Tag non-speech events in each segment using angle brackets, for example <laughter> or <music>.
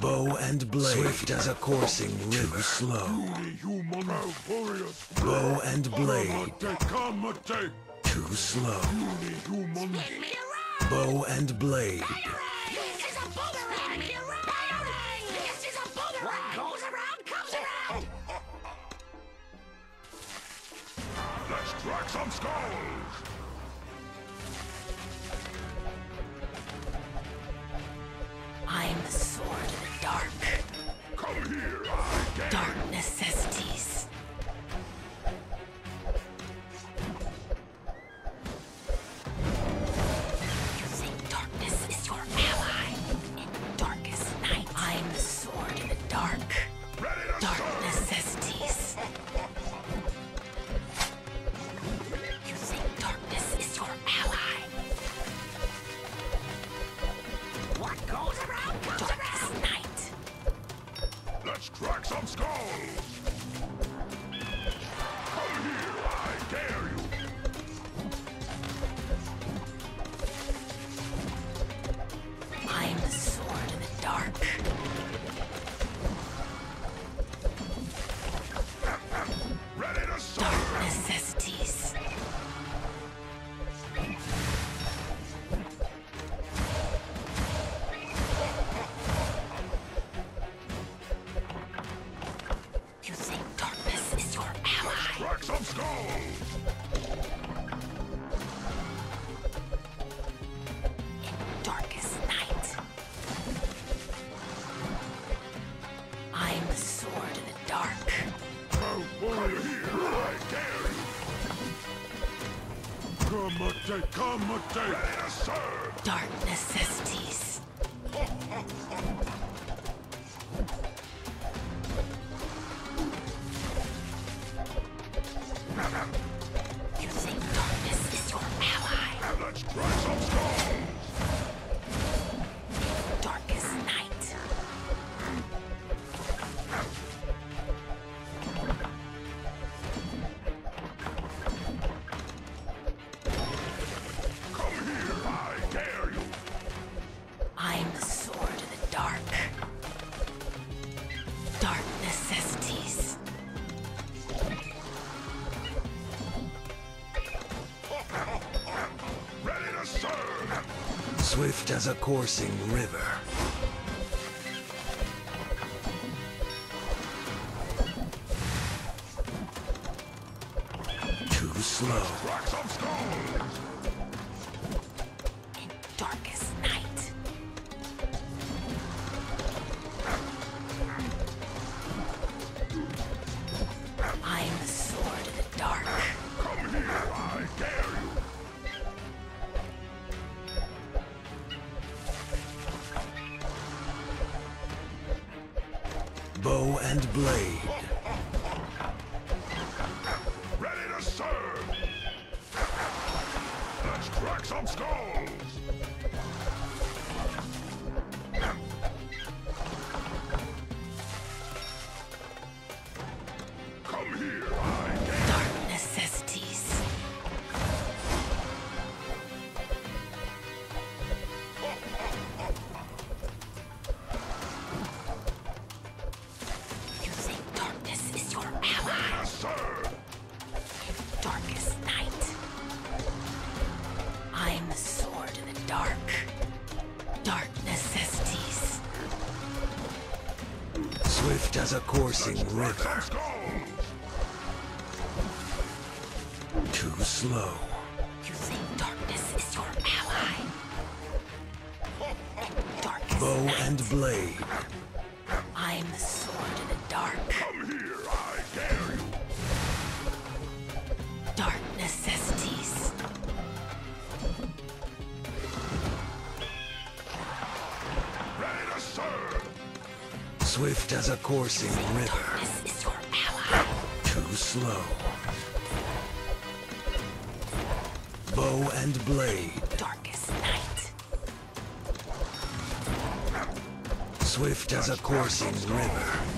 Bow and blade Swift as a coursing river slow. Bow and blade. Too slow. Bow and blade. Darkness is swift as a coursing river. Too slow. some skulls! Swift as a coursing river. Too slow. You think darkness is your ally? <laughs> Bow and blade. swift as a coursing river. Too slow. Bow and blade. Darkest night. Swift as a coursing river.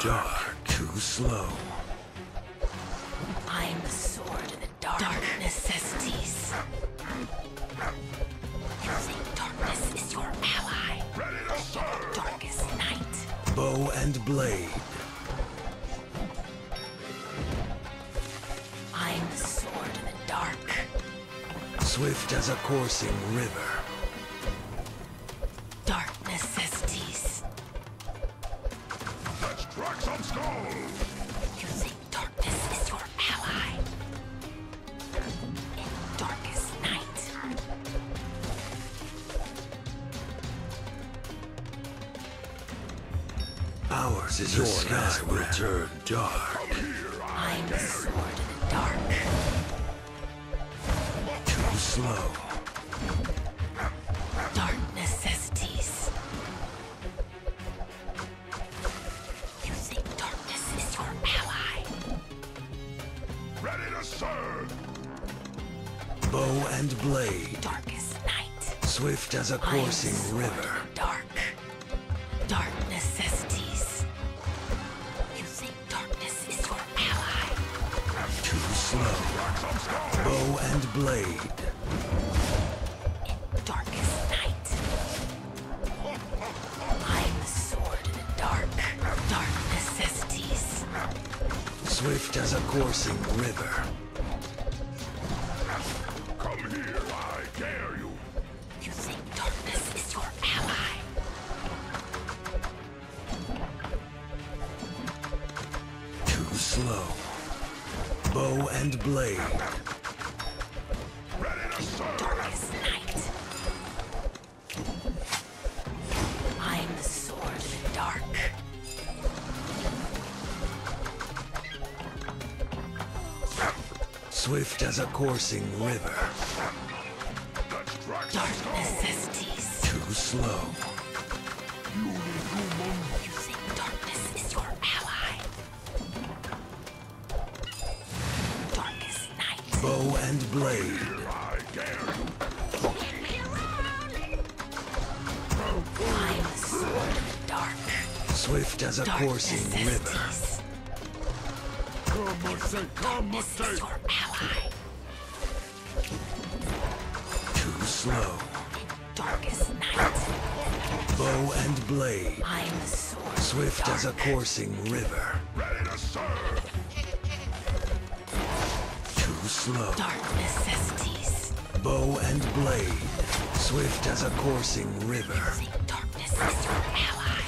Dark, too slow. I'm the sword in the dark. Dark necessities. You think darkness is your ally? Ready to serve. Darkest night. Bow and blade. I'm the sword in the dark. Swift as a coursing river. Ours is the sky will turn dark, I'm the sword in the dark. too slow. Dark necessities. You think darkness is your ally? Ready to serve. Bow and blade. Darkest night. Swift as a I'm the coursing river. Slow. Bow and blade. In darkest night. I'm the sword in the dark. Dark necessities. Swift as a coursing river. Swift as a coursing river. Let's crack some Dark necessities. Too slow. You darkness is your ally? Darkest night. Bow and blade. I dare you. I'm the sword the dark. Swift as a Dark coursing river. necessities. Come, This is your ally. Too slow. Darkest night. Bow and blade. I'm the sword. Swift as a coursing river. Ready to serve. Too slow. Dark necessities. Bow and blade. Swift as a coursing river. Think darkness is your ally.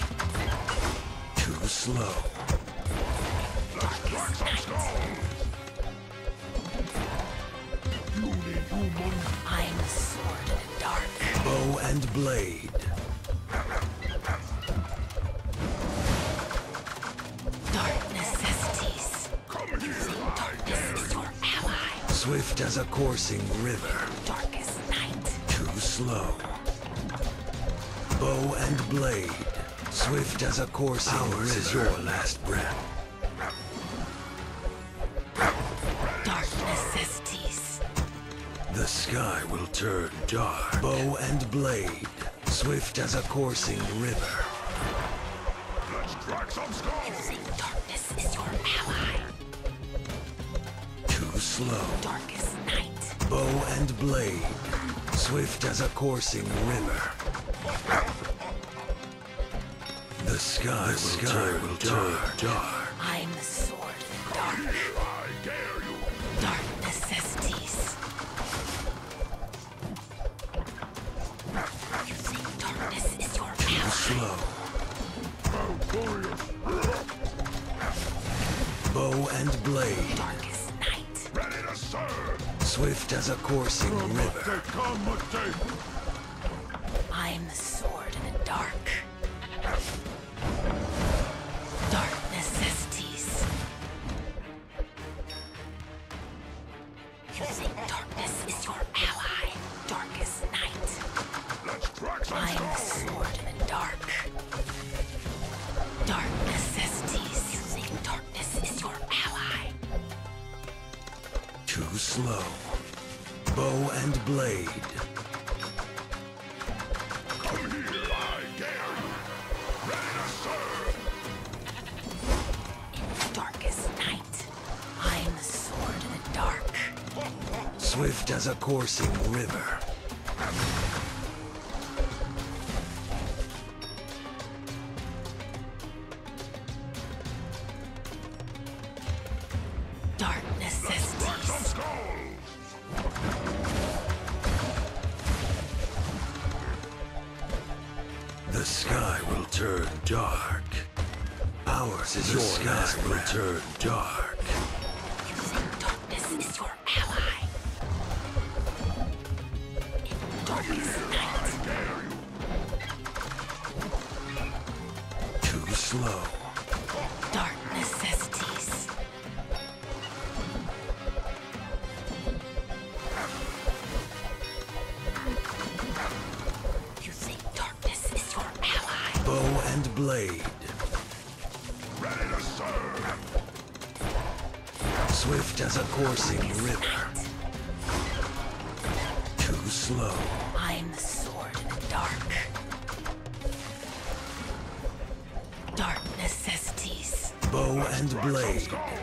Too slow. Crack some skulls. You need human. I'm the sword in the dark. Bow and blade. Dark necessities. Come here. I Darkness dare is your ally. Swift as a coursing river. Darkest night. Too slow. Bow and blade. Swift as a coursing Ours is your last breath. The sky will turn dark. Bow and blade. Swift as a coursing river. Let's crack some skulls. darkness is your ally. Too slow. Darkest night. Bow and blade. Swift as a coursing river. The sky, will, turn will turn dark. I'm Slow. Bow and blade. Night. Ready to serve. Swift as a coursing river. I'm the slow. Bow and blade. Come here, I dare you. Ready to serve. In the darkest night, I'm the sword in the dark. Swift as a coursing river. Sky will turn dark. Ours is the sky will turn dark. You think darkness is your ally? In the darkest night, Too slow. Blade. Ready to serve. Swift as a coursing river. Too slow. I'm the sword in the dark. Dark necessities. Bow and blade.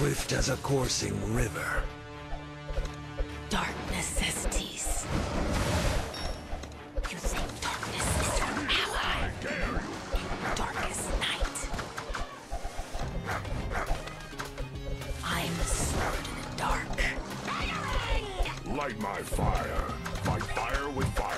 Swift as a coursing river. Dark necessities. You think darkness is your ally? I dare you. In darkest night. I'm the sword in the dark. Light my fire. Fight fire with fire.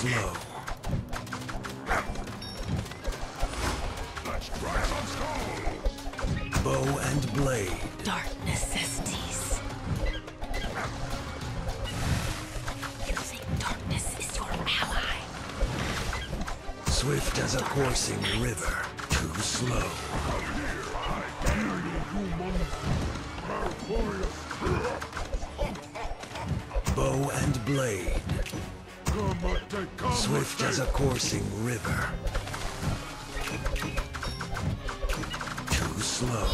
Slow. Let's crack some skulls. Bow and blade. Dark necessities. You think darkness is your ally? Swift as a coursing river. Too slow. Come here, I dare you, human. Bow and blade. Swift as a coursing river. Too slow.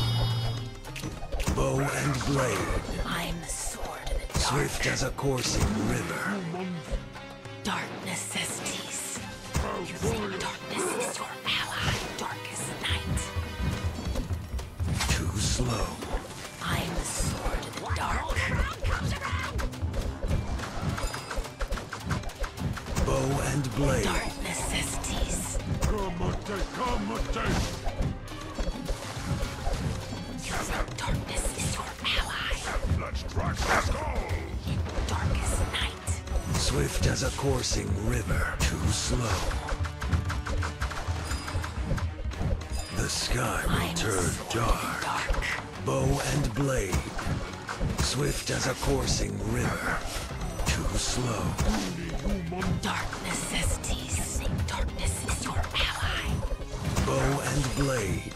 Bow and blade. I'm the sword of the dark. Swift as a coursing river. Dark necessities. You think darkness is your ally? Darkest night. Too slow. And blade. Dark necessities. Come at come at the. You think darkness is your ally? Let's some skulls. In darkest night. Swift as a coursing river. Too slow. The sky will I'm the turn dark. dark. Bow and blade. Swift as a coursing river. Too slow. Dark necessities. You think darkness is your ally? Bow and blade.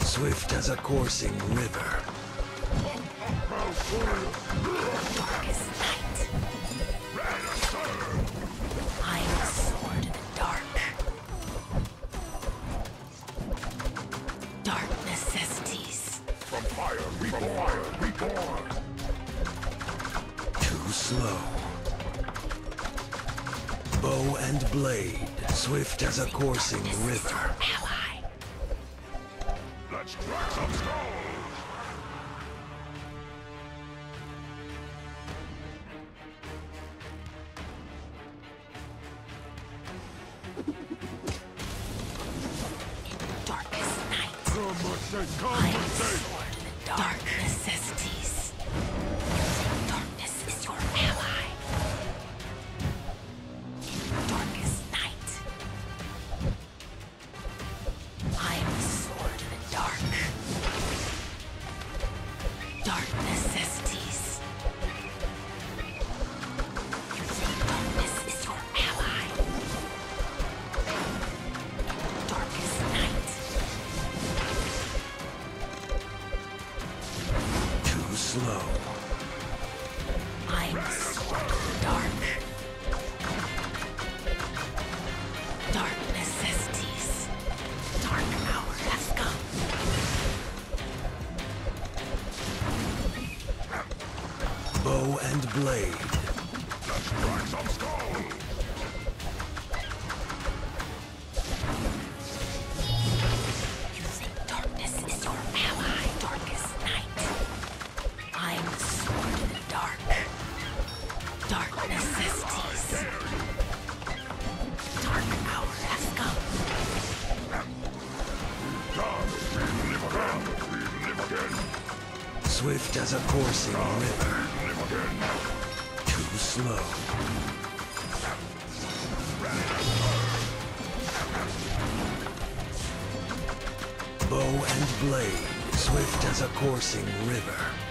Swift as a coursing river. Darkest slow. Bow and blade, swift as a coursing river. Bow and blade, Let's some skulls! You think darkness is your ally, darkest night. I'm the sword of the dark. Dark necessities. Dark hour has come. God, we live again! We live again! swift as a coursing river. Too slow. Bow and blade, swift as a coursing river.